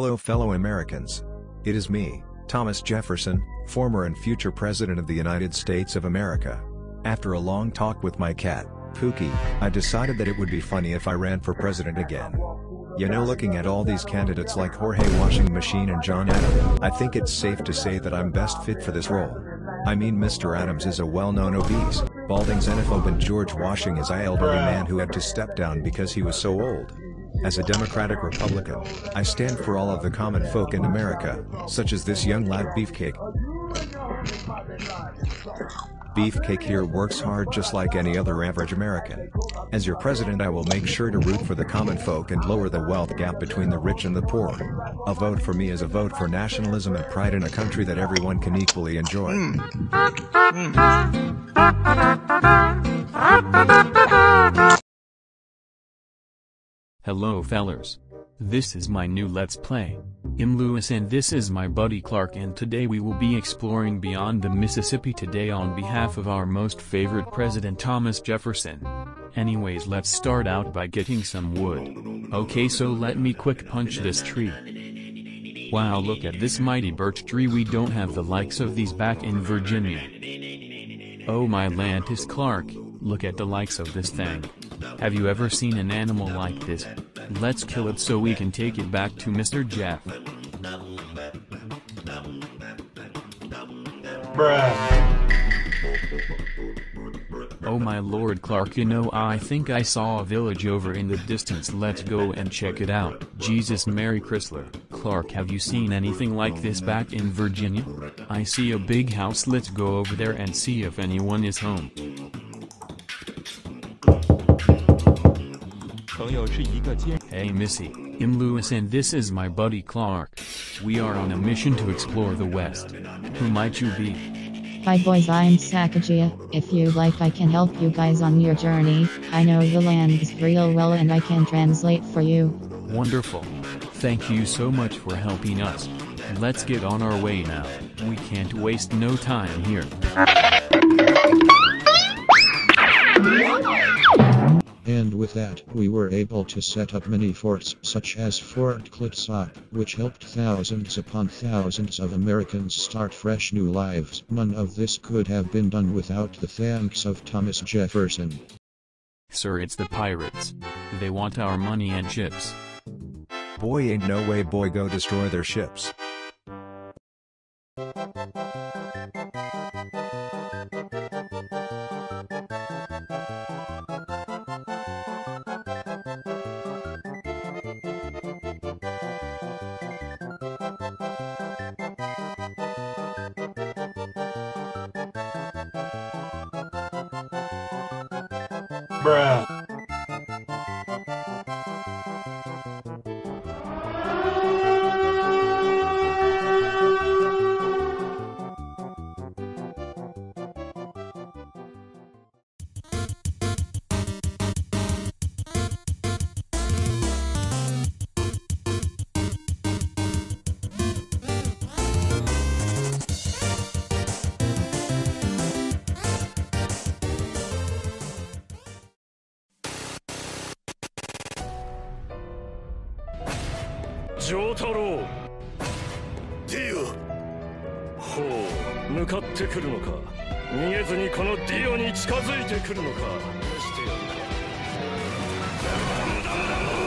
Hello fellow Americans. It is me, Thomas Jefferson, former and future President of the United States of America. After a long talk with my cat, Pookie, I decided that it would be funny if I ran for president again. You know looking at all these candidates like Jorge Washing Machine and John Adams, I think it's safe to say that I'm best fit for this role. I mean Mr. Adams is a well-known obese, balding xenophobe and George Washing is a elderly man who had to step down because he was so old. As a Democratic Republican, I stand for all of the common folk in America, such as this young lad Beefcake. Beefcake here works hard just like any other average American. As your president I will make sure to root for the common folk and lower the wealth gap between the rich and the poor. A vote for me is a vote for nationalism and pride in a country that everyone can equally enjoy. Mm. Mm. Hello fellers. This is my new Let's Play. I'm Lewis and this is my buddy Clark and today we will be exploring beyond the Mississippi today on behalf of our most favorite president Thomas Jefferson. Anyways let's start out by getting some wood. Okay so let me quick punch this tree. Wow look at this mighty birch tree we don't have the likes of these back in Virginia. Oh my Lantis Clark, look at the likes of this thing. Have you ever seen an animal like this? Let's kill it so we can take it back to Mr. Jeff. Oh my lord Clark you know I think I saw a village over in the distance let's go and check it out. Jesus Mary Chrysler, Clark have you seen anything like this back in Virginia? I see a big house let's go over there and see if anyone is home. 朋友是一个坚 Hey Missy, I'm Lewis and this is my buddy Clark. We are on a mission to explore the West. Who might you be? Hi boys, I'm Sakagia. If you like, I can help you guys on your journey. I know the lands real well and I can translate for you. Wonderful. Thank you so much for helping us. Let's get on our way now. We can't waste no time here. With that, we were able to set up many forts, such as Fort Clatsop, which helped thousands upon thousands of Americans start fresh new lives. None of this could have been done without the thanks of Thomas Jefferson. Sir, it's the pirates. They want our money and ships. Boy ain't no way boy go destroy their ships.「Bruh. 上太郎。ディオ。ほう向かってくるのか。逃げずにこのディオに近づいてくるのか。してやる